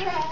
Mm-hmm.